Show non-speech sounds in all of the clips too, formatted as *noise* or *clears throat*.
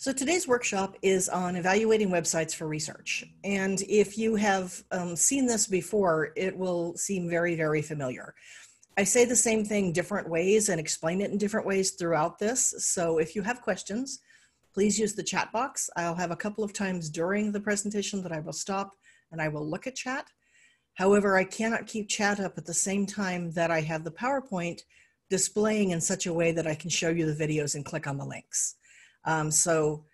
So today's workshop is on evaluating websites for research. And if you have um, seen this before, it will seem very, very familiar. I say the same thing different ways and explain it in different ways throughout this. So if you have questions, please use the chat box. I'll have a couple of times during the presentation that I will stop and I will look at chat. However, I cannot keep chat up at the same time that I have the PowerPoint displaying in such a way that I can show you the videos and click on the links. Um, so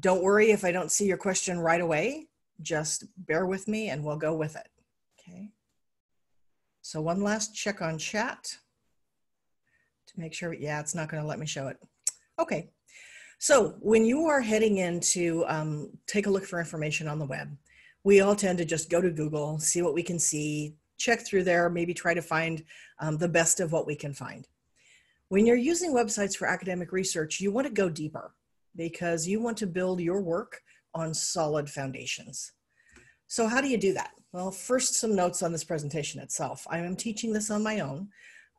don't worry if I don't see your question right away. Just bear with me and we'll go with it. Okay. So one last check on chat to make sure, yeah, it's not gonna let me show it. Okay, so when you are heading in to um, take a look for information on the web, we all tend to just go to Google, see what we can see, check through there, maybe try to find um, the best of what we can find. When you're using websites for academic research, you want to go deeper because you want to build your work on solid foundations. So how do you do that? Well, first some notes on this presentation itself. I am teaching this on my own.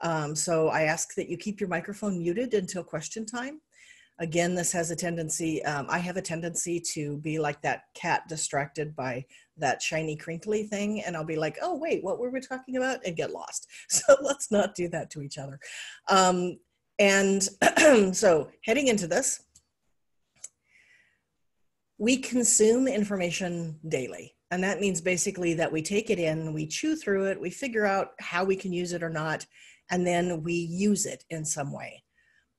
Um, so I ask that you keep your microphone muted until question time. Again, this has a tendency, um, I have a tendency to be like that cat distracted by that shiny crinkly thing. And I'll be like, oh, wait, what were we talking about? And get lost. *laughs* So let's not do that to each other. Um, and *clears throat* so heading into this, we consume information daily. And that means basically that we take it in, we chew through it, we figure out how we can use it or not, and then we use it in some way.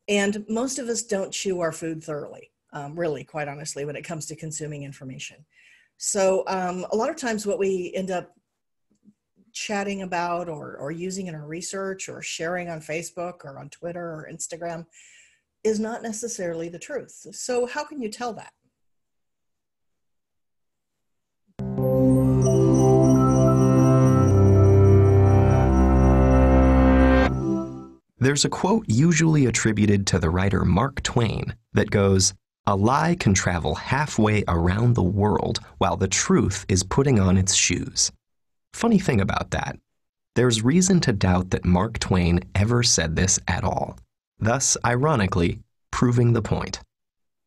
And most of us don't chew our food thoroughly, um, really, quite honestly, when it comes to consuming information. So um, a lot of times what we end up chatting about or, or using in our research or sharing on Facebook or on Twitter or Instagram is not necessarily the truth. So how can you tell that? There's a quote usually attributed to the writer Mark Twain that goes, A lie can travel halfway around the world while the truth is putting on its shoes. Funny thing about that, there's reason to doubt that Mark Twain ever said this at all, thus, ironically, proving the point.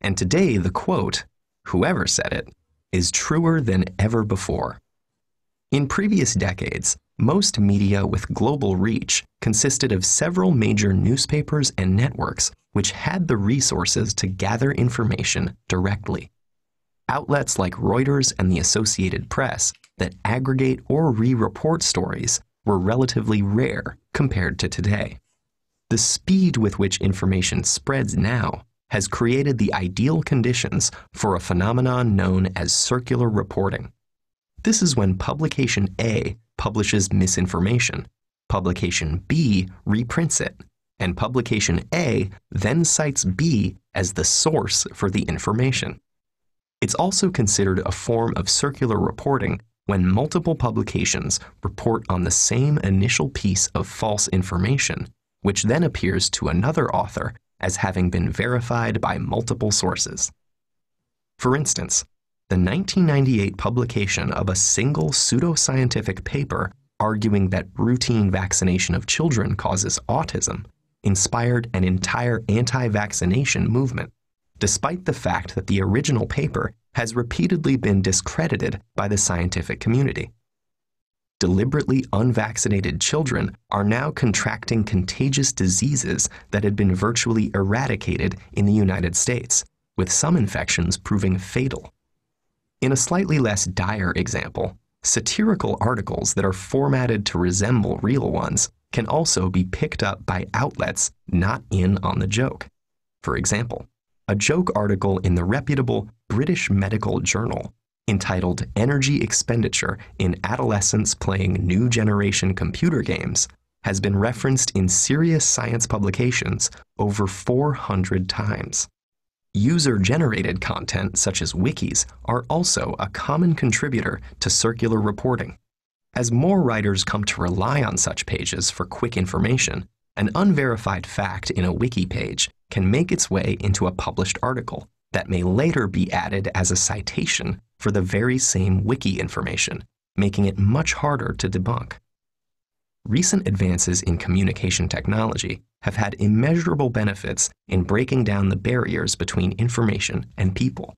And today, the quote, whoever said it, is truer than ever before. In previous decades, most media with global reach consisted of several major newspapers and networks which had the resources to gather information directly. Outlets like Reuters and the Associated Press that aggregate or re-report stories were relatively rare compared to today. The speed with which information spreads now has created the ideal conditions for a phenomenon known as circular reporting. This is when publication A publishes misinformation, publication B reprints it, and publication A then cites B as the source for the information. It's also considered a form of circular reporting when multiple publications report on the same initial piece of false information, which then appears to another author as having been verified by multiple sources. For instance, the 1998 publication of a single pseudoscientific paper arguing that routine vaccination of children causes autism inspired an entire anti-vaccination movement, despite the fact that the original paper has repeatedly been discredited by the scientific community. Deliberately unvaccinated children are now contracting contagious diseases that had been virtually eradicated in the United States, with some infections proving fatal. In a slightly less dire example, satirical articles that are formatted to resemble real ones can also be picked up by outlets not in on the joke. For example, a joke article in the reputable British Medical Journal entitled Energy Expenditure in Adolescents Playing New Generation Computer Games has been referenced in serious science publications over 400 times. User-generated content, such as wikis, are also a common contributor to circular reporting. As more writers come to rely on such pages for quick information, an unverified fact in a wiki page can make its way into a published article that may later be added as a citation for the very same wiki information, making it much harder to debunk. Recent advances in communication technology have had immeasurable benefits in breaking down the barriers between information and people.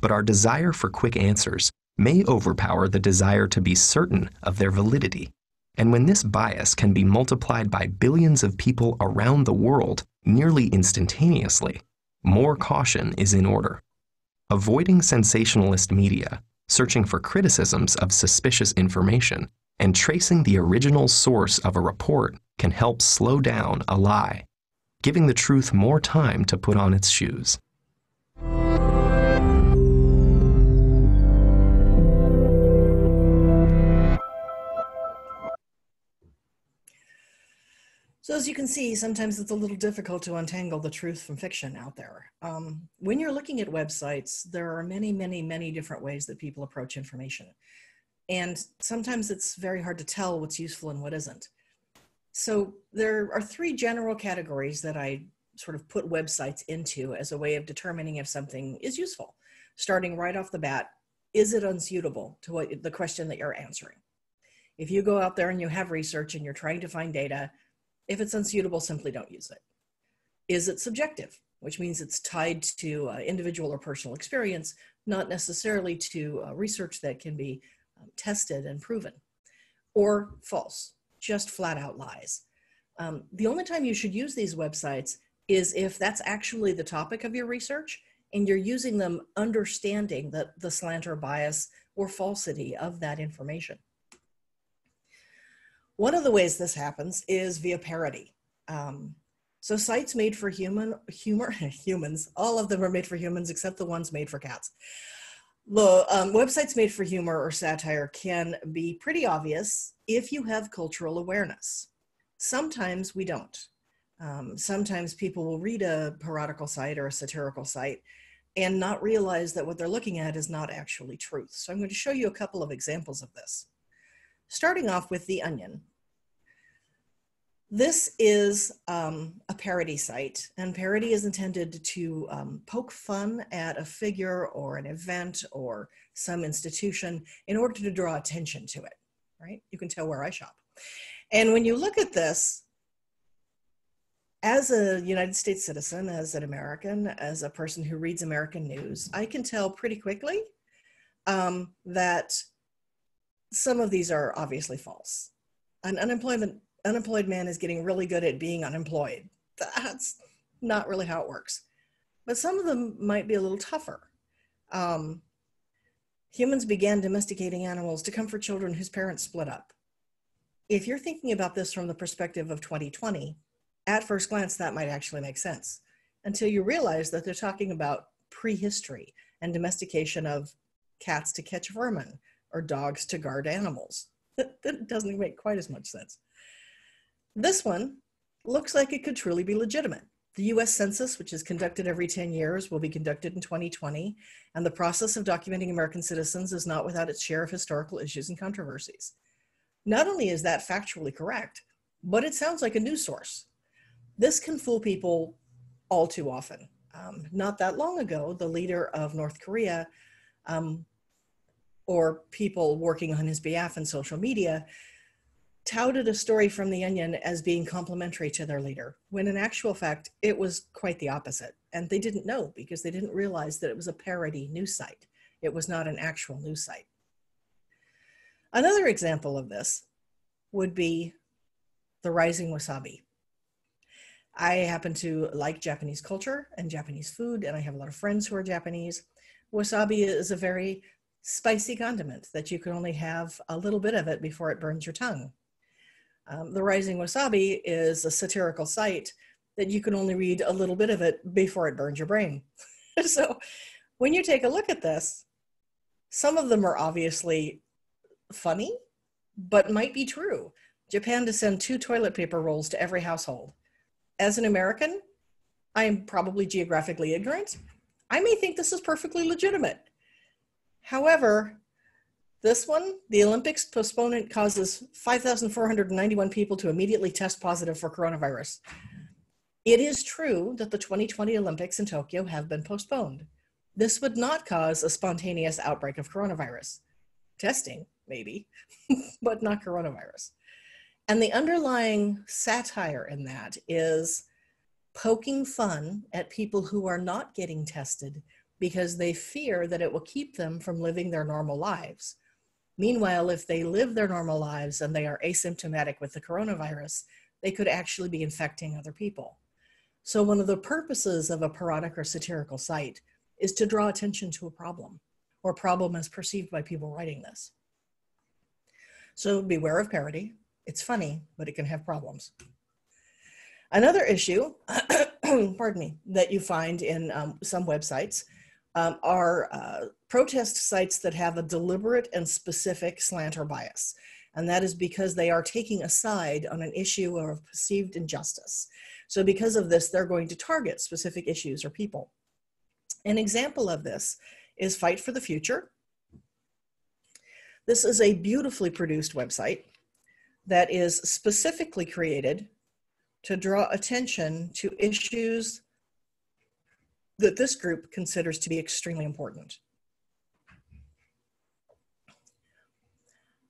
But our desire for quick answers may overpower the desire to be certain of their validity. And when this bias can be multiplied by billions of people around the world nearly instantaneously, more caution is in order. Avoiding sensationalist media, searching for criticisms of suspicious information, and tracing the original source of a report can help slow down a lie, giving the truth more time to put on its shoes. So as you can see, sometimes it's a little difficult to untangle the truth from fiction out there. Um, when you're looking at websites, there are many, many, many different ways that people approach information. And sometimes it's very hard to tell what's useful and what isn't. So there are three general categories that I sort of put websites into as a way of determining if something is useful. Starting right off the bat, is it unsuitable to what the question that you're answering? If you go out there and you have research and you're trying to find data, if it's unsuitable, simply don't use it. Is it subjective, which means it's tied to uh, individual or personal experience, not necessarily to uh, research that can be um, tested and proven? Or false, just flat out lies. Um, the only time you should use these websites is if that's actually the topic of your research and you're using them understanding the, the slant or bias or falsity of that information. One of the ways this happens is via parody. Um, so sites made for human humor *laughs* humans, all of them are made for humans except the ones made for cats. The um, websites made for humor or satire can be pretty obvious if you have cultural awareness. Sometimes we don't. Um, sometimes people will read a parodical site or a satirical site and not realize that what they're looking at is not actually truth. So I'm going to show you a couple of examples of this. Starting off with The Onion. This is um, a parody site, and parody is intended to um, poke fun at a figure or an event or some institution in order to draw attention to it, right? You can tell where I shop. And when you look at this, as a United States citizen, as an American, as a person who reads American news, I can tell pretty quickly um, that some of these are obviously false. An unemployment unemployed man is getting really good at being unemployed. That's not really how it works. But some of them might be a little tougher. Um, humans began domesticating animals to comfort children whose parents split up. If you're thinking about this from the perspective of 2020, at first glance, that might actually make sense until you realize that they're talking about prehistory and domestication of cats to catch vermin or dogs to guard animals. That, doesn't make quite as much sense. This one looks like it could truly be legitimate. The US Census, which is conducted every 10 years, will be conducted in 2020, and the process of documenting American citizens is not without its share of historical issues and controversies. Not only is that factually correct, but it sounds like a news source. This can fool people all too often. Um, not that long ago, the leader of North Korea, um, or people working on his behalf in social media, touted a story from The Onion as being complimentary to their leader, when in actual fact, it was quite the opposite. And they didn't know because they didn't realize that it was a parody news site. It was not an actual news site. Another example of this would be the rising wasabi. I happen to like Japanese culture and Japanese food, and I have a lot of friends who are Japanese. Wasabi is a very spicy condiment that you can only have a little bit of it before it burns your tongue. Um, the Rising Wasabi is a satirical site that you can only read a little bit of it before it burns your brain. *laughs* so when you take a look at this, some of them are obviously funny, but might be true. Japan to send two toilet paper rolls to every household. As an American, I am probably geographically ignorant. I may think this is perfectly legitimate. However, this one, the Olympics postponement causes 5,491 people to immediately test positive for coronavirus. It is true that the 2020 Olympics in Tokyo have been postponed. This would not cause a spontaneous outbreak of coronavirus. Testing, maybe, *laughs* but not coronavirus. And the underlying satire in that is poking fun at people who are not getting tested because they fear that it will keep them from living their normal lives. Meanwhile, if they live their normal lives and they are asymptomatic with the coronavirus, they could actually be infecting other people. So, one of the purposes of a parodic or satirical site is to draw attention to a problem or problem as perceived by people writing this. So, beware of parody. It's funny, but it can have problems. Another issue, *clears throat* pardon me, that you find in um, some websites um, are uh, protest sites that have a deliberate and specific slant or bias. And that is because they are taking a side on an issue of perceived injustice. So, because of this, they're going to target specific issues or people. An example of this is Fight for the Future. This is a beautifully produced website that is specifically created to draw attention to issues that this group considers to be extremely important.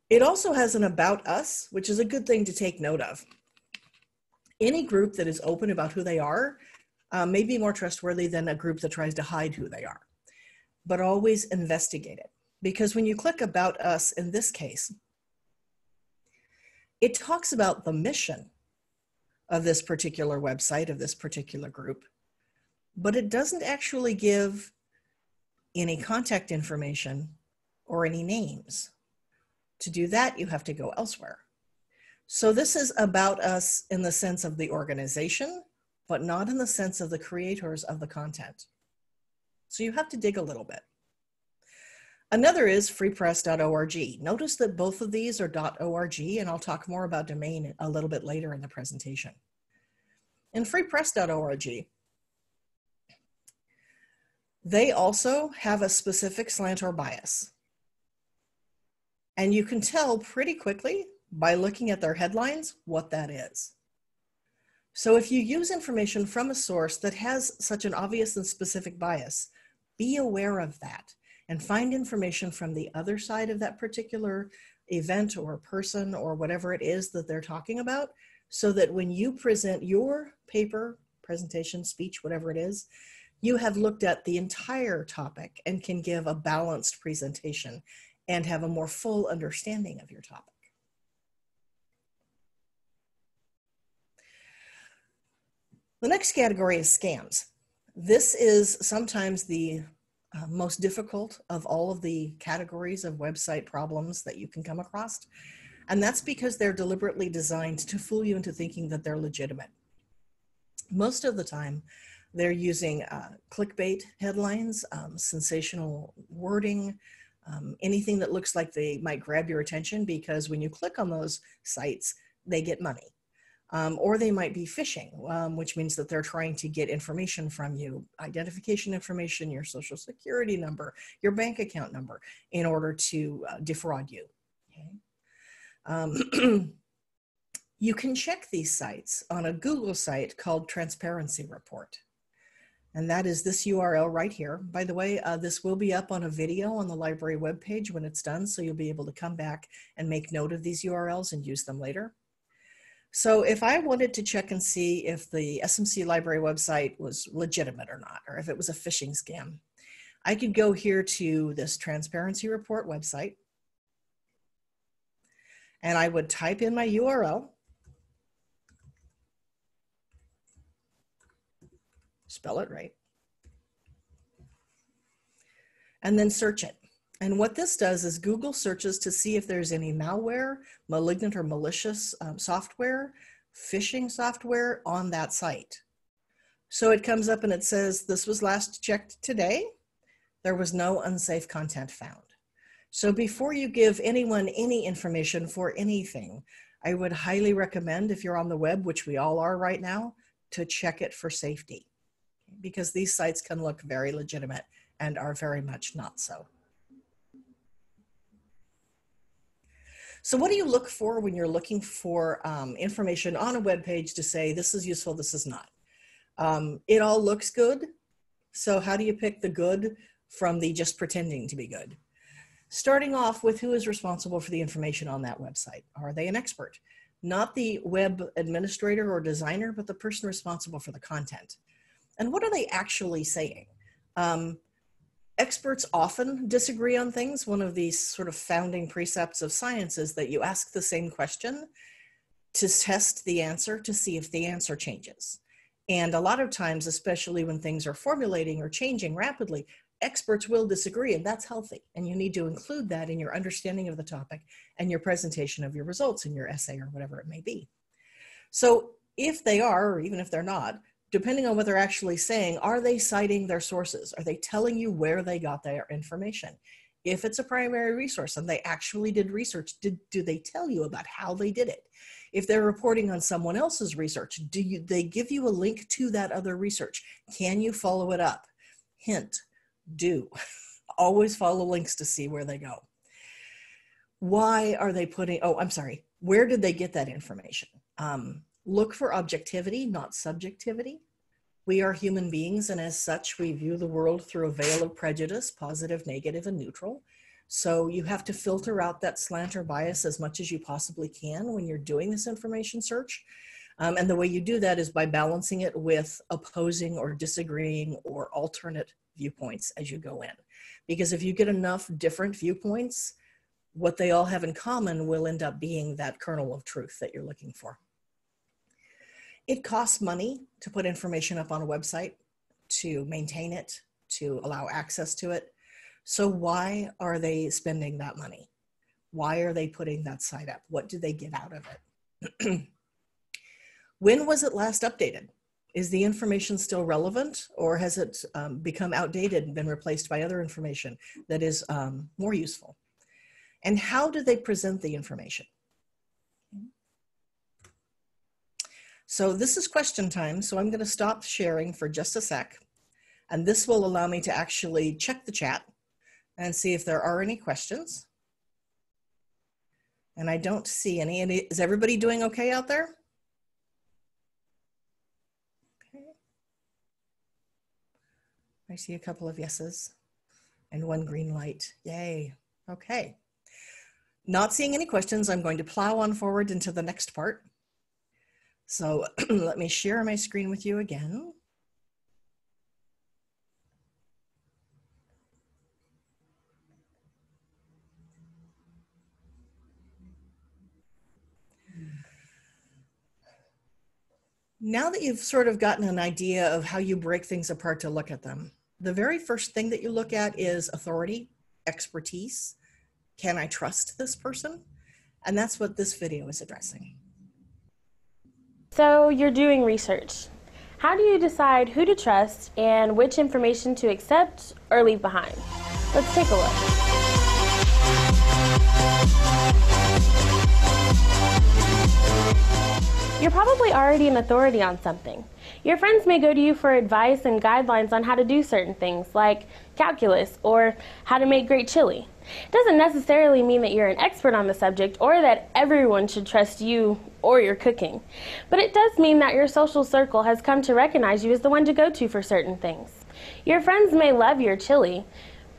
It also has an about us, which is a good thing to take note of. Any group that is open about who they are uh, may be more trustworthy than a group that tries to hide who they are. But always investigate it. Because when you click about us in this case, it talks about the mission of this particular website, of this particular group, but it doesn't actually give any contact information or any names. To do that, you have to go elsewhere. So this is about us in the sense of the organization, but not in the sense of the creators of the content. So you have to dig a little bit. Another is freepress.org. Notice that both of these are .org, and I'll talk more about domain a little bit later in the presentation. In freepress.org, they also have a specific slant or bias. And you can tell pretty quickly by looking at their headlines what that is. So if you use information from a source that has such an obvious and specific bias, be aware of that and find information from the other side of that particular event or person or whatever it is that they're talking about so that when you present your paper, presentation, speech, whatever it is, you have looked at the entire topic and can give a balanced presentation and have a more full understanding of your topic. The next category is scams. This is sometimes the uh, most difficult of all of the categories of website problems that you can come across. And that's because they're deliberately designed to fool you into thinking that they're legitimate. Most of the time, they're using uh, clickbait headlines, um, sensational wording, um, anything that looks like they might grab your attention because when you click on those sites, they get money. Um, or they might be phishing, um, which means that they're trying to get information from you, identification information, your social security number, your bank account number, in order to uh, defraud you. Okay? Um, *clears throat* you can check these sites on a Google site called Transparency Report. And that is this URL right here. By the way, uh, this will be up on a video on the library webpage when it's done, so you'll be able to come back and make note of these URLs and use them later. So if I wanted to check and see if the SMC library website was legitimate or not, or if it was a phishing scam, I could go here to this transparency report website and I would type in my URL, spell it right, and then search it. And what this does is Google searches to see if there's any malware, malignant or malicious um, software, phishing software on that site. So it comes up and it says, this was last checked today. There was no unsafe content found. So before you give anyone any information for anything, I would highly recommend if you're on the web, which we all are right now, to check it for safety because these sites can look very legitimate and are very much not so. So what do you look for when you're looking for um, information on a web page to say this is useful, this is not? Um, it all looks good. So how do you pick the good from the just pretending to be good? Starting off with who is responsible for the information on that website. Are they an expert? not the web administrator or designer, but the person responsible for the content. And what are they actually saying? Um, experts often disagree on things. One of these sort of founding precepts of science is that you ask the same question to test the answer to see if the answer changes. And a lot of times, especially when things are formulating or changing rapidly, experts will disagree, and that's healthy. And you need to include that in your understanding of the topic and your presentation of your results in your essay or whatever it may be. So, if they are, or even if they're not, depending on what they're actually saying, are they citing their sources? Are they telling you where they got their information? If it's a primary resource and they actually did research, did, do they tell you about how they did it? If they're reporting on someone else's research, do you, they give you a link to that other research? Can you follow it up? Hint, do. *laughs* Always follow links to see where they go. Why are they putting, oh, I'm sorry, where did they get that information? Um, look for objectivity, not subjectivity. We are human beings, and as such, we view the world through a veil of prejudice, positive, negative, and neutral. So you have to filter out that slant or bias as much as you possibly can when you're doing this information search. Um, and the way you do that is by balancing it with opposing or disagreeing or alternate viewpoints as you go in. Because if you get enough different viewpoints, what they all have in common will end up being that kernel of truth that you're looking for. It costs money to put information up on a website, to maintain it, to allow access to it. So, why are they spending that money? Why are they putting that site up? What do they get out of it? *clears throat* when was it last updated? Is the information still relevant or has it um, become outdated and been replaced by other information that is um, more useful? And how do they present the information? So this is question time, so I'm going to stop sharing for just a sec. And this will allow me to actually check the chat and see if there are any questions. And I don't see any. Is everybody doing okay out there? Okay. I see a couple of yeses and one green light. Yay. Okay. Not seeing any questions, I'm going to plow on forward into the next part. So *clears throat* let me share my screen with you again. Now that you've sort of gotten an idea of how you break things apart to look at them, the very first thing that you look at is authority, expertise. Can I trust this person? And that's what this video is addressing. So you're doing research. How do you decide who to trust and which information to accept or leave behind? Let's take a look. You're probably already an authority on something. Your friends may go to you for advice and guidelines on how to do certain things, like calculus or how to make great chili. It doesn't necessarily mean that you're an expert on the subject or that everyone should trust you or your cooking, but it does mean that your social circle has come to recognize you as the one to go to for certain things. Your friends may love your chili,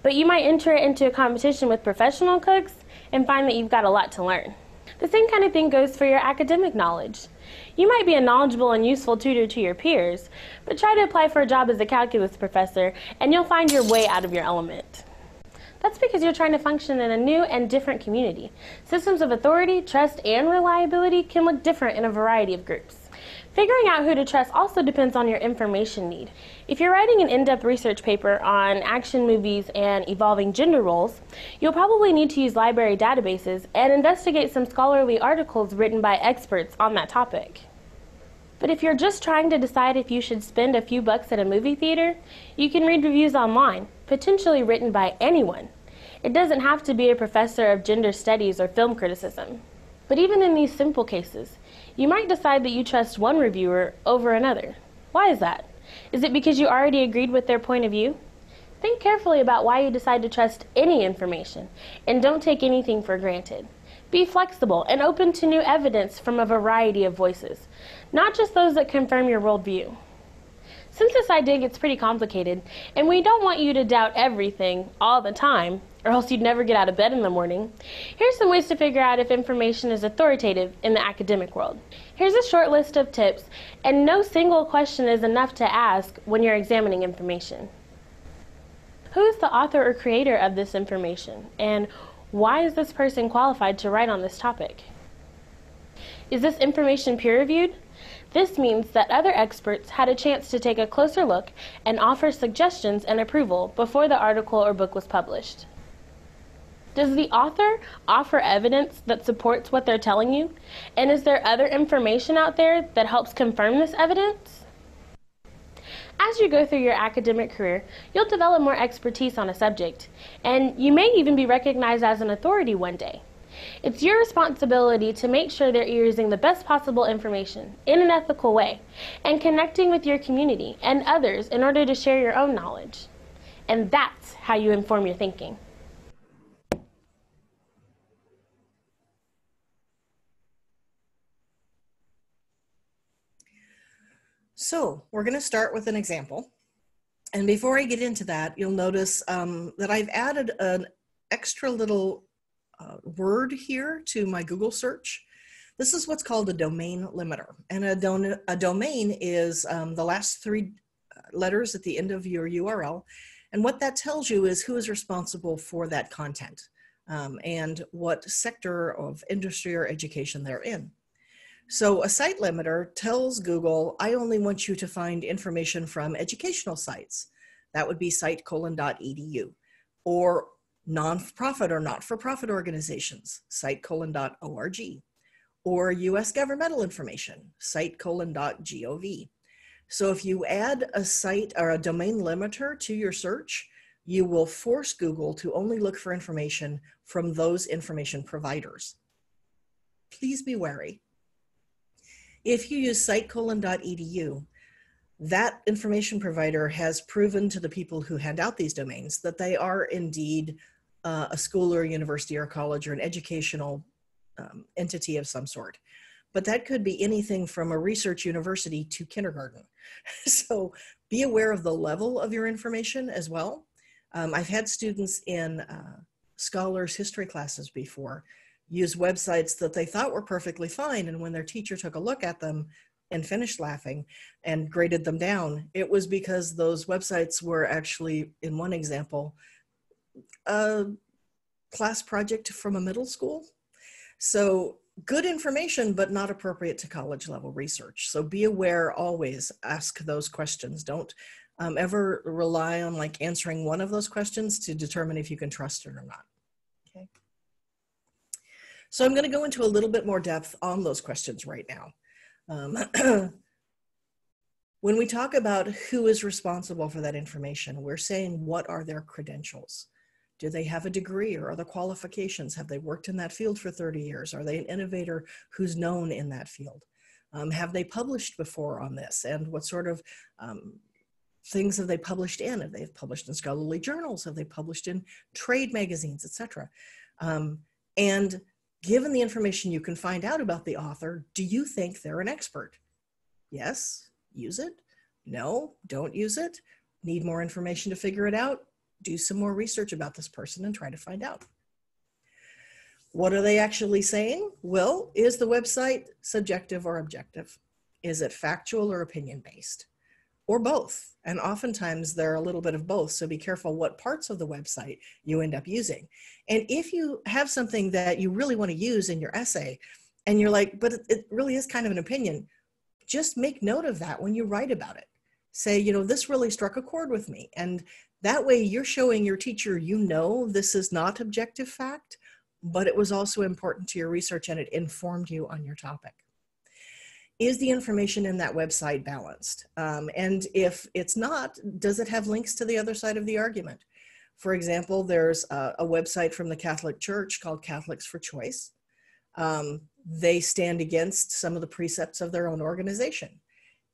but you might enter it into a competition with professional cooks and find that you've got a lot to learn. The same kind of thing goes for your academic knowledge. You might be a knowledgeable and useful tutor to your peers, but try to apply for a job as a calculus professor and you'll find your way out of your element. That's because you're trying to function in a new and different community. Systems of authority, trust, and reliability can look different in a variety of groups. Figuring out who to trust also depends on your information need. If you're writing an in-depth research paper on action movies and evolving gender roles, you'll probably need to use library databases and investigate some scholarly articles written by experts on that topic. But if you're just trying to decide if you should spend a few bucks at a movie theater, you can read reviews online, potentially written by anyone. It doesn't have to be a professor of gender studies or film criticism. But even in these simple cases, you might decide that you trust one reviewer over another. Why is that? Is it because you already agreed with their point of view? Think carefully about why you decide to trust any information, and don't take anything for granted. Be flexible and open to new evidence from a variety of voices, not just those that confirm your worldview. Since this idea gets pretty complicated, and we don't want you to doubt everything all the time, or else you'd never get out of bed in the morning. Here's some ways to figure out if information is authoritative in the academic world. Here's a short list of tips, and no single question is enough to ask when you're examining information. Who is the author or creator of this information, and why is this person qualified to write on this topic? Is this information peer reviewed? This means that other experts had a chance to take a closer look and offer suggestions and approval before the article or book was published. Does the author offer evidence that supports what they're telling you? And is there other information out there that helps confirm this evidence? As you go through your academic career, you'll develop more expertise on a subject, and you may even be recognized as an authority one day. It's your responsibility to make sure that you're using the best possible information in an ethical way and connecting with your community and others in order to share your own knowledge. And that's how you inform your thinking. So we're going to start with an example. And before I get into that, you'll notice um, that I've added an extra little uh, word here to my Google search. This is what's called a domain limiter. And a, don a domain is um, the last three uh, letters at the end of your URL. And what that tells you is who is responsible for that content um, and what sector of industry or education they're in. So a site limiter tells Google, I only want you to find information from educational sites. That would be site colon dot edu or nonprofit or not-for-profit organizations, site colon dot org or US governmental information, site colon dot gov. So if you add a site or a domain limiter to your search, you will force Google to only look for information from those information providers. Please be wary. If you use site::edu, that information provider has proven to the people who hand out these domains that they are indeed uh, a school or a university or a college or an educational um, entity of some sort. But that could be anything from a research university to kindergarten. *laughs* so be aware of the level of your information as well. Um, I've had students in uh, scholars history classes before use websites that they thought were perfectly fine. And when their teacher took a look at them and finished laughing and graded them down, it was because those websites were actually, in one example, a class project from a middle school. So good information, but not appropriate to college level research. So be aware always, ask those questions. Don't um, ever rely on like answering one of those questions to determine if you can trust it or not. So I'm going to go into a little bit more depth on those questions right now. Um, *clears throat* when we talk about who is responsible for that information, we're saying what are their credentials? Do they have a degree or other qualifications? Have they worked in that field for 30 years? Are they an innovator who's known in that field? Um, have they published before on this? And what sort of um, things have they published in? Have they published in scholarly journals? Have they published in trade magazines, etc.? Um, and given the information you can find out about the author, do you think they're an expert? Yes, use it. No, don't use it. Need more information to figure it out? Do some more research about this person and try to find out. What are they actually saying? Well, is the website subjective or objective? Is it factual or opinion based? Or both. And oftentimes they're a little bit of both. So be careful what parts of the website you end up using. And if you have something that you really want to use in your essay and you're like, but it really is kind of an opinion, just make note of that when you write about it. Say, you know, this really struck a chord with me. And that way you're showing your teacher, you know, this is not objective fact, but it was also important to your research and it informed you on your topic is the information in that website balanced? Um, and if it's not, does it have links to the other side of the argument? For example, there's a, a website from the Catholic Church called Catholics for Choice. Um, they stand against some of the precepts of their own organization.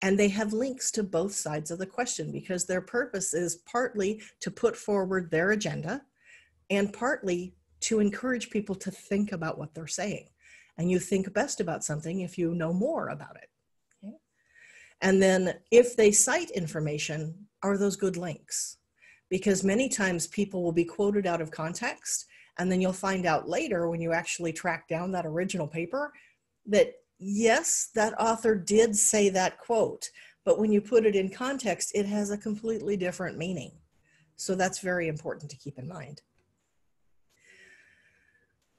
And they have links to both sides of the question because their purpose is partly to put forward their agenda and partly to encourage people to think about what they're saying and you think best about something if you know more about it. Okay? And then if they cite information, are those good links? because many times people will be quoted out of context and then you'll find out later when you actually track down that original paper that yes, that author did say that quote, but when you put it in context, it has a completely different meaning. So that's very important to keep in mind.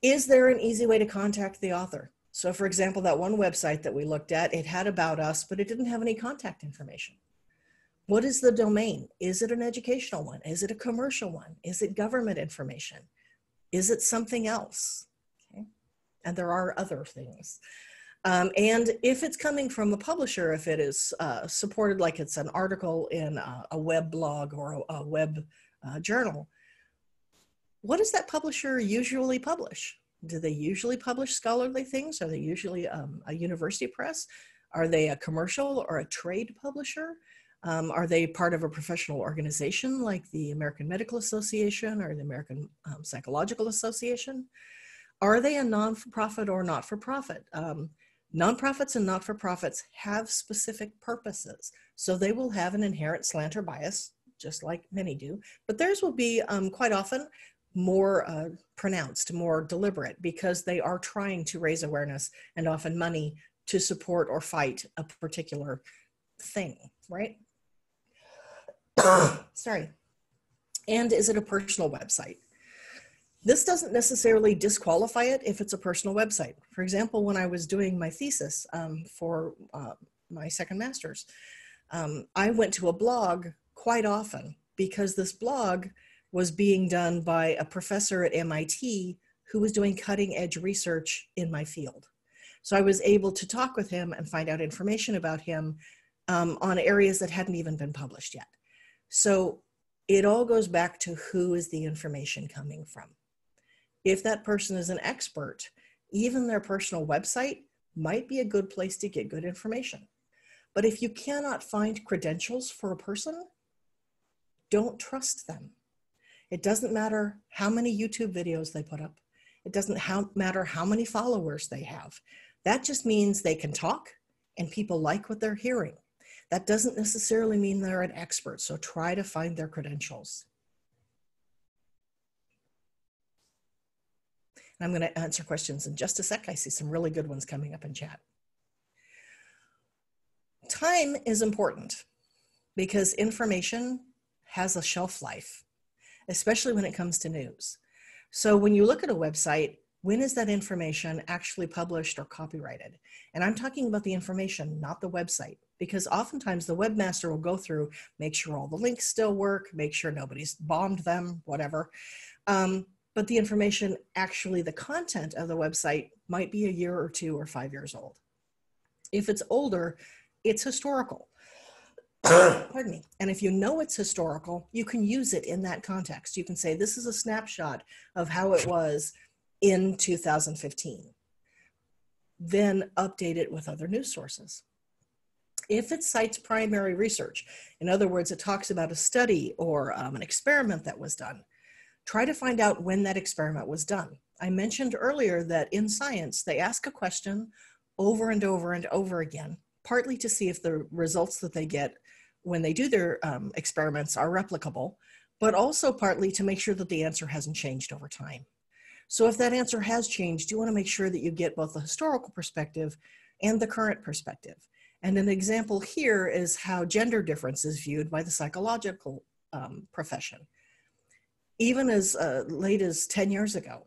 Is there an easy way to contact the author? So, for example, that one website that we looked at, it had about us, but it didn't have any contact information. What is the domain? Is it an educational one? Is it a commercial one? Is it government information? Is it something else? Okay. And there are other things. Um, and if it's coming from a publisher, if it is uh, supported like it's an article in a, a web blog or a, a web uh, journal, what does that publisher usually publish? Do they usually publish scholarly things? Are they usually um, a university press? Are they a commercial or a trade publisher? Um, are they part of a professional organization like the American Medical Association or the American um, Psychological Association? Are they a non-profit or not for profit? Um, Nonprofits and not for profits have specific purposes. So they will have an inherent slant or bias, just like many do, but theirs will be um, quite often more uh, pronounced, more deliberate, because they are trying to raise awareness and often money to support or fight a particular thing, right? *coughs* Sorry. And is it a personal website? This doesn't necessarily disqualify it if it's a personal website. For example, when I was doing my thesis um, for uh, my second master's, um, I went to a blog quite often because this blog was being done by a professor at MIT who was doing cutting edge research in my field. So I was able to talk with him and find out information about him um, on areas that hadn't even been published yet. So it all goes back to who is the information coming from if that person is an expert, even their personal website might be a good place to get good information. But if you cannot find credentials for a person, don't trust them. It doesn't matter how many YouTube videos they put up. It doesn't how, matter how many followers they have. That just means they can talk and people like what they're hearing. That doesn't necessarily mean they're an expert, so try to find their credentials. I'm going to answer questions in just a sec. I see some really good ones coming up in chat. Time is important because information has a shelf life, especially when it comes to news. So when you look at a website, when is that information actually published or copyrighted? And I'm talking about the information, not the website, because oftentimes the webmaster will go through, make sure all the links still work, make sure nobody's bombed them, whatever. Um, but the information, actually the content of the website might be a year or two or five years old. If it's older, it's historical. Pardon me. And if you know it's historical, you can use it in that context. You can say, this is a snapshot of how it was in 2015. Then update it with other news sources. If it cites primary research, in other words, it talks about a study or um, an experiment that was done, try to find out when that experiment was done. I mentioned earlier that in science, they ask a question over and over and over again, partly to see if the results that they get when they do their um, experiments are replicable, but also partly to make sure that the answer hasn't changed over time. So if that answer has changed, you want to make sure that you get both the historical perspective and the current perspective. And an example here is how gender difference is viewed by the psychological um, profession even as uh, late as 10 years ago,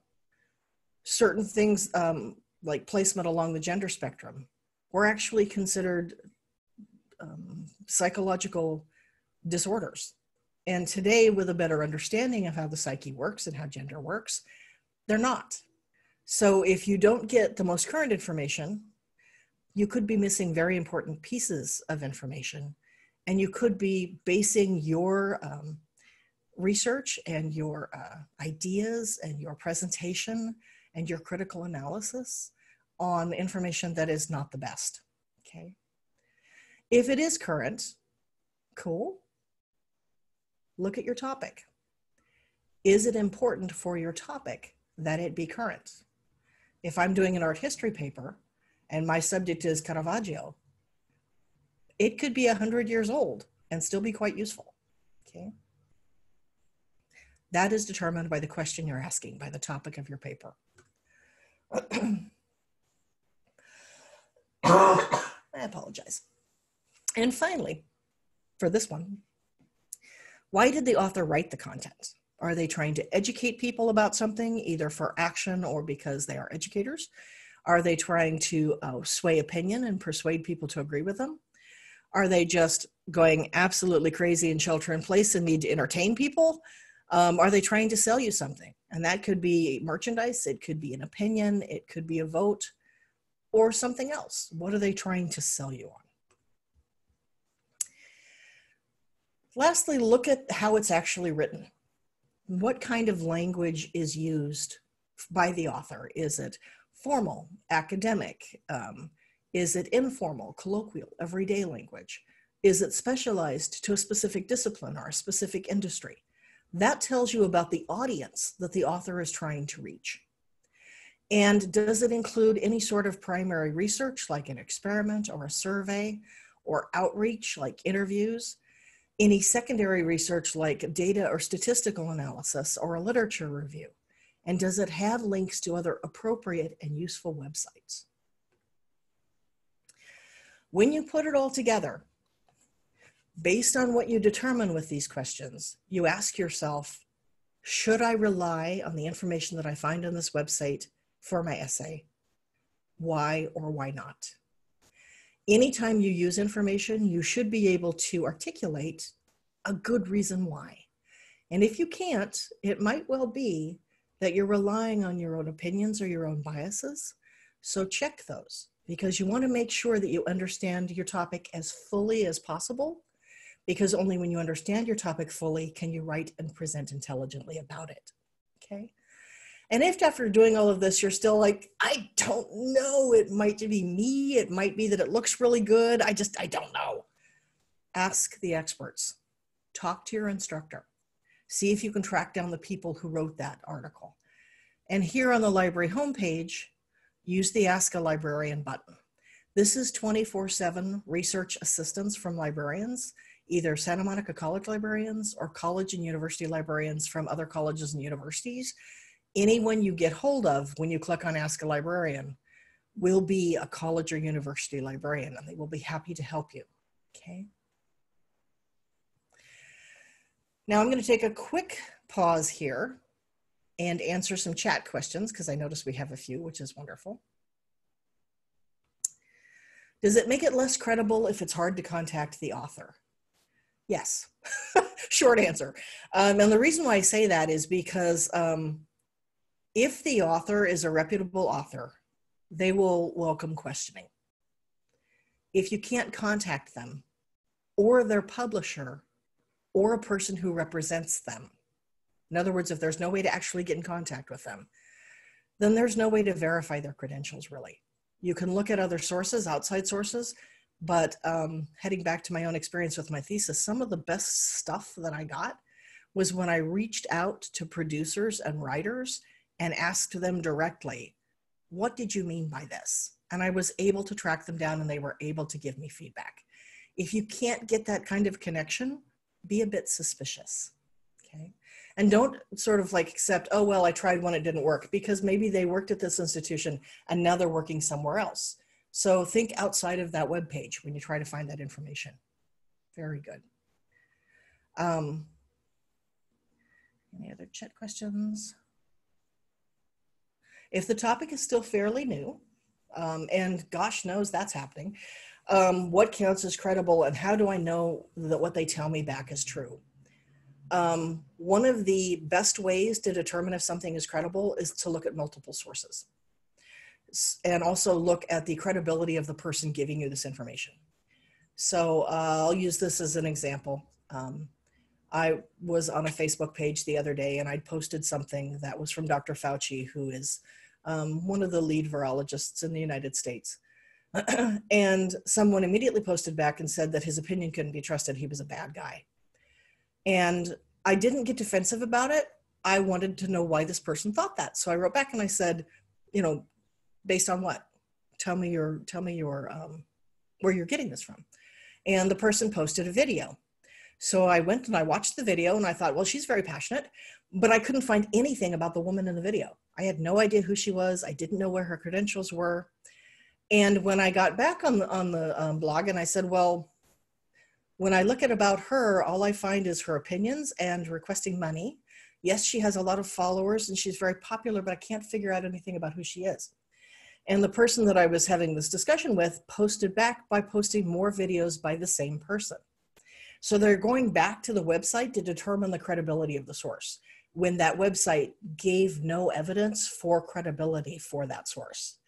certain things um, like placement along the gender spectrum were actually considered um, psychological disorders. And today, with a better understanding of how the psyche works and how gender works, they're not. So, if you don't get the most current information, you could be missing very important pieces of information, and you could be basing your um, research and your uh, ideas and your presentation and your critical analysis on information that is not the best. Okay. If it is current, cool. Look at your topic. Is it important for your topic that it be current? If I'm doing an art history paper and my subject is Caravaggio, it could be 100 years old and still be quite useful. Okay. That is determined by the question you're asking, by the topic of your paper. *clears throat* I apologize. And finally, for this one, why did the author write the content? Are they trying to educate people about something, either for action or because they are educators? Are they trying to uh, sway opinion and persuade people to agree with them? Are they just going absolutely crazy in shelter in place and need to entertain people? Um, are they trying to sell you something? And that could be merchandise, it could be an opinion, it could be a vote, or something else. What are they trying to sell you on? Lastly, look at how it's actually written. What kind of language is used by the author? Is it formal, academic? Um, is it informal, colloquial, everyday language? Is it specialized to a specific discipline or a specific industry? That tells you about the audience that the author is trying to reach. And does it include any sort of primary research, like an experiment or a survey, or outreach, like interviews? Any secondary research, like data or statistical analysis, or a literature review? And does it have links to other appropriate and useful websites? When you put it all together, based on what you determine with these questions, you ask yourself, should I rely on the information that I find on this website for my essay? Why or why not? Anytime you use information, you should be able to articulate a good reason why. And if you can't, it might well be that you're relying on your own opinions or your own biases. So check those because you want to make sure that you understand your topic as fully as possible because only when you understand your topic fully can you write and present intelligently about it. Okay. And if after doing all of this, you're still like, I don't know, it might be me, it might be that it looks really good, I just, I don't know. Ask the experts, talk to your instructor, see if you can track down the people who wrote that article. And here on the library homepage, use the Ask a Librarian button. This is 24 7 research assistance from librarians, either Santa Monica College librarians or college and university librarians from other colleges and universities anyone you get hold of when you click on Ask a Librarian will be a college or university librarian and they will be happy to help you. Okay. Now I'm going to take a quick pause here and answer some chat questions because I notice we have a few, which is wonderful. Does it make it less credible if it's hard to contact the author? Yes, *laughs* short answer. Um, and the reason why I say that is because um, if the author is a reputable author, they will welcome questioning. If you can't contact them, or their publisher, or a person who represents them, in other words, if there's no way to actually get in contact with them, then there's no way to verify their credentials really. You can look at other sources, outside sources, but um, heading back to my own experience with my thesis, some of the best stuff that I got was when I reached out to producers and writers and asked them directly, What did you mean by this? And I was able to track them down and they were able to give me feedback. If you can't get that kind of connection, be a bit suspicious. Okay. And don't sort of like accept, oh, well, I tried one, it didn't work, because maybe they worked at this institution and now they're working somewhere else. So think outside of that web page when you try to find that information. Very good. Um, any other chat questions? If the topic is still fairly new, um, and gosh knows that's happening, um, what counts as credible and how do I know that what they tell me back is true? Um, one of the best ways to determine if something is credible is to look at multiple sources and also look at the credibility of the person giving you this information. So uh, I'll use this as an example. Um, I was on a Facebook page the other day and I'd posted something that was from Dr. Fauci, who is um, one of the lead virologists in the United States. *clears throat* and someone immediately posted back and said that his opinion couldn't be trusted. He was a bad guy. And I didn't get defensive about it. I wanted to know why this person thought that. So I wrote back and I said, you know, based on what? Tell me your, tell me your, um, where you're getting this from. And the person posted a video So I went and I watched the video and I thought, well, she's very passionate, but I couldn't find anything about the woman in the video. I had no idea who she was. I didn't know where her credentials were. And when I got back on the, on the um, blog and I said, well, when I look at about her, all I find is her opinions and requesting money. Yes, she has a lot of followers and she's very popular, but I can't figure out anything about who she is. And the person that I was having this discussion with posted back by posting more videos by the same person. So they're going back to the website to determine the credibility of the source when that website gave no evidence for credibility for that source.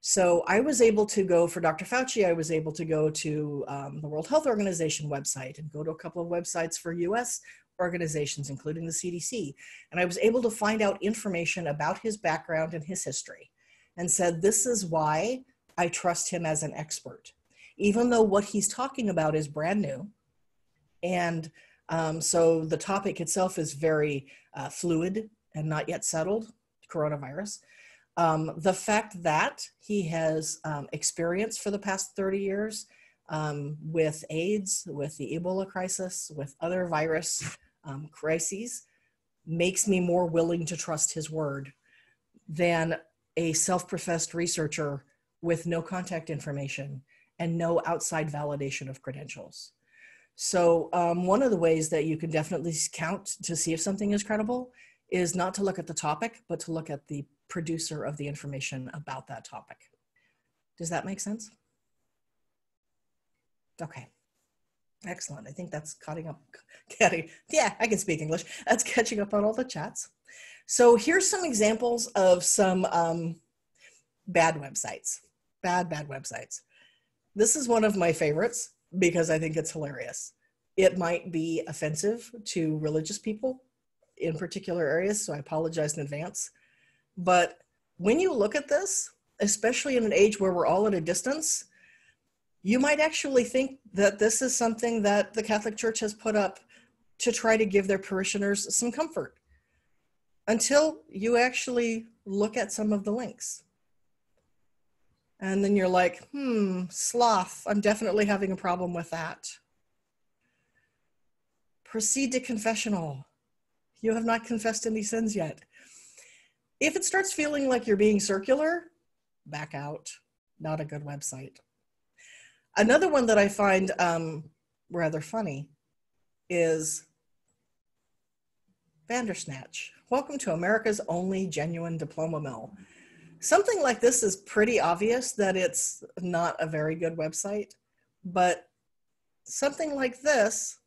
So I was able to go for Dr. Fauci, I was able to go to um, the World Health Organization website and go to a couple of websites for US organizations, including the CDC. And I was able to find out information about his background and his history and said, This is why I trust him as an expert. Even though what he's talking about is brand new. And um, so the topic itself is very uh, fluid and not yet settled coronavirus. Um, the fact that he has um, experience for the past 30 years um, with AIDS, with the Ebola crisis, with other virus um, crises, makes me more willing to trust his word than a self professed researcher with no contact information and no outside validation of credentials. So, um, one of the ways that you can definitely count to see if something is credible is not to look at the topic, but to look at the producer of the information about that topic. Does that make sense? Okay. Excellent. I think that's cutting up, getting, yeah, I can speak English. That's catching up on all the chats. So here's some examples of some um, bad websites, bad, bad websites. This is one of my favorites because I think it's hilarious. It might be offensive to religious people in particular areas, so I apologize in advance. But when you look at this, especially in an age where we're all at a distance, you might actually think that this is something that the Catholic Church has put up to try to give their parishioners some comfort until you actually look at some of the links. And then you're like, hmm, sloth, I'm definitely having a problem with that. Proceed to confessional. You have not confessed any sins yet. If it starts feeling like you're being circular, back out. Not a good website. Another one that I find um, rather funny is Bandersnatch. Welcome to America's only genuine diploma mill. Something like this is pretty obvious that it's not a very good website, but something like this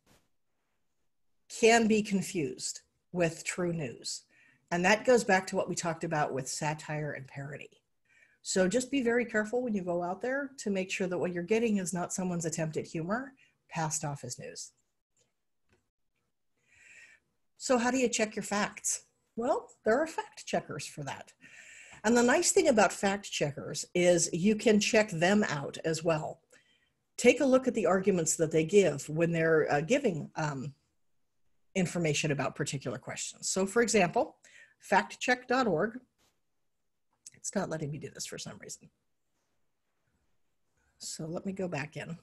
can be confused with true news. And that goes back to what we talked about with satire and parody. So just be very careful when you go out there to make sure that what you're getting is not someone's attempt at humor passed off as news. So, how do you check your facts? Well, there are fact checkers for that. And the nice thing about fact checkers is you can check them out as well. Take a look at the arguments that they give when they're uh, giving um, information about particular questions. So, for example, factcheck.org. It's not letting me do this for some reason. So let me go back in.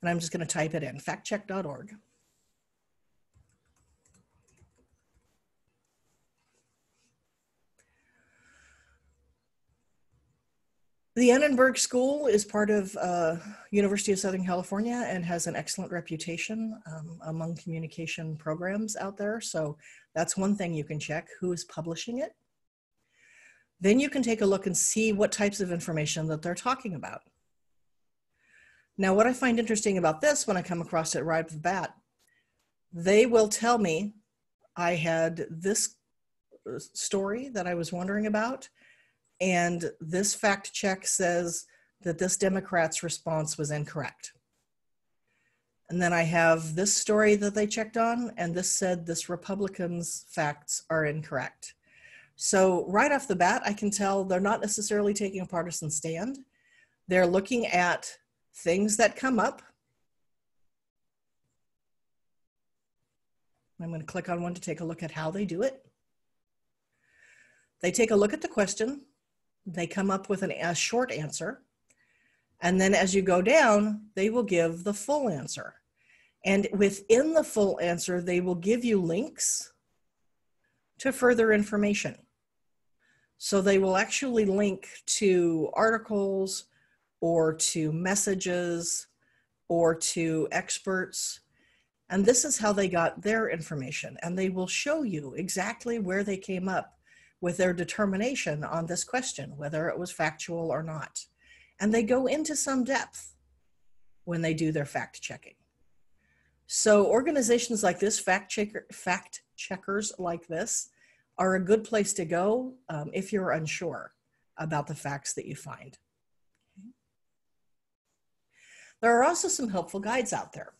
And I'm just going to type it in, factcheck.org. The Annenberg School is part of uh, University of Southern California and has an excellent reputation um, among communication programs out there. So that's one thing you can check, who is publishing it. Then you can take a look and see what types of information that they're talking about. Now, what I find interesting about this when I come across it right off the bat, they will tell me I had this uh, story that I was wondering about and this fact check says that this Democrat's response was incorrect. And then I have this story that they checked on, and this said this Republican's facts are incorrect. So, right off the bat, I can tell they're not necessarily taking a partisan stand. They're looking at things that come up. I'm going to click on one to take a look at how they do it. They take a look at the question, they come up with an, a short answer, And then as you go down, they will give the full answer. And within the full answer, they will give you links to further information. So they will actually link to articles or to messages or to experts. And this is how they got their information. And they will show you exactly where they came up with their determination on this question, whether it was factual or not. And they go into some depth when they do their fact checking. So organizations like this, fact checker, fact checkers like this, are a good place to go um, if you're unsure about the facts that you find. There are also some helpful guides out there.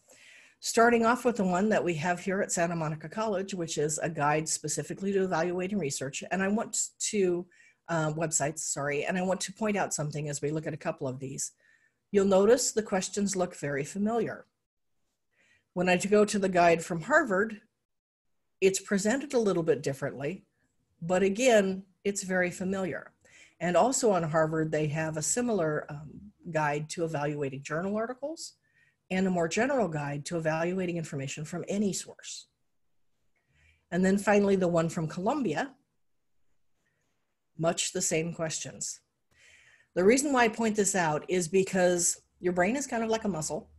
Starting off with the one that we have here at Santa Monica College, which is a guide specifically to evaluating research. And I want to, uh, websites, sorry, and I want to point out something as we look at a couple of these. You'll notice the questions look very familiar. When I go to the guide from Harvard, it's presented a little bit differently, but again, it's very familiar. And also on Harvard, they have a similar um, guide to evaluating journal articles and a more general guide to evaluating information from any source. And then finally, the one from Columbia, much the same questions. The reason why I point this out is because your brain is kind of like a muscle.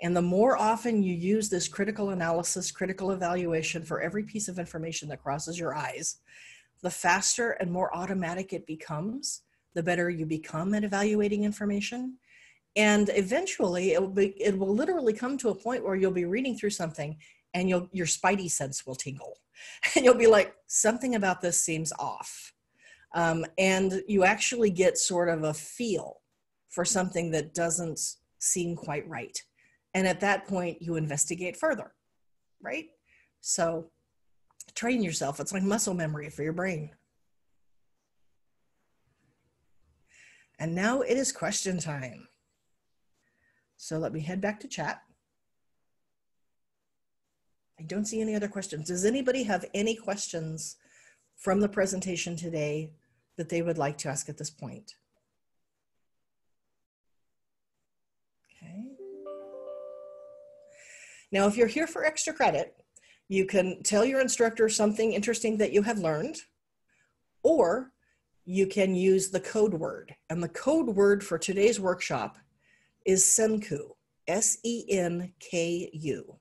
And the more often you use this critical analysis, critical evaluation for every piece of information that crosses your eyes, the faster and more automatic it becomes, the better you become at evaluating information. And eventually it will be, it will literally come to a point where you'll be reading through something and you'll, your spidey sense will tingle *laughs* and you'll be like, something about this seems off. Um, and you actually get sort of a feel for something that doesn't seem quite right. And at that point, you investigate further, right? So train yourself. It's like muscle memory for your brain. And now it is question time. So let me head back to chat. I don't see any other questions. Does anybody have any questions from the presentation today that they would like to ask at this point? Okay. Now, if you're here for extra credit, you can tell your instructor something interesting that you have learned, or you can use the code word. And the code word for today's workshop is Senku, S E N K U.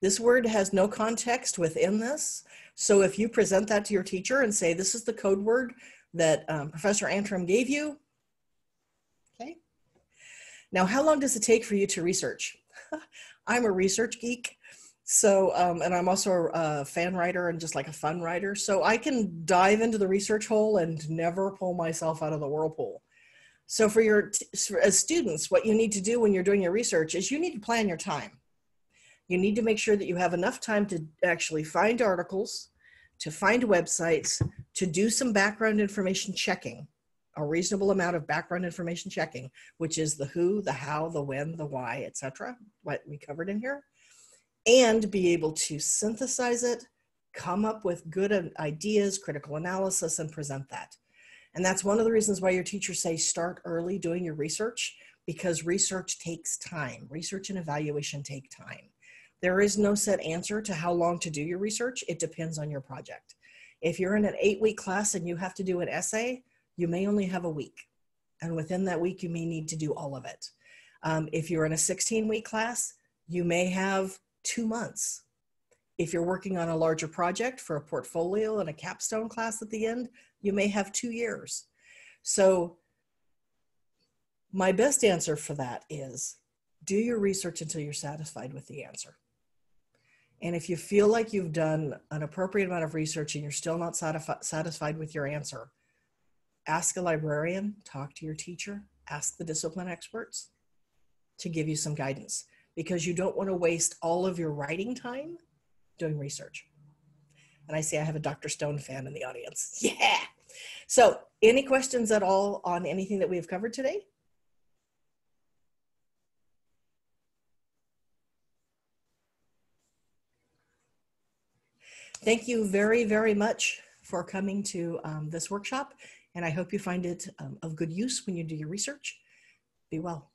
This word has no context within this. So if you present that to your teacher and say, this is the code word that um, Professor Antrim gave you, okay. Now, how long does it take for you to research? *laughs* I'm a research geek. So, um, and I'm also a fan writer and just like a fun writer. So I can dive into the research hole and never pull myself out of the whirlpool. So for your, as students, what you need to do when you're doing your research is you need to plan your time. You need to make sure that you have enough time to actually find articles, to find websites, to do some background information checking, a reasonable amount of background information checking, which is the who, the how, the when, the why, etc. What we covered in here and be able to synthesize it, come up with good ideas, critical analysis, and present that. And that's one of the reasons why your teachers say start early doing your research because research takes time. Research and evaluation take time. There is no set answer to how long to do your research. It depends on your project. If you're in an eight week class and you have to do an essay, you may only have a week. And within that week, you may need to do all of it. Um, if you're in a 16 week class, you may have two months. If you're working on a larger project for a portfolio and a capstone class at the end, you may have two years. So my best answer for that is do your research until you're satisfied with the answer. And if you feel like you've done an appropriate amount of research and you're still not satisfied with your answer, ask a librarian, talk to your teacher, ask the discipline experts to give you some guidance because you don't want to waste all of your writing time doing research. And I see I have a Dr. Stone fan in the audience. *laughs* Yeah. So, any questions at all on anything that we have covered today? Thank you very, very much for coming to um, this workshop, and I hope you find it um, of good use when you do your research. Be well.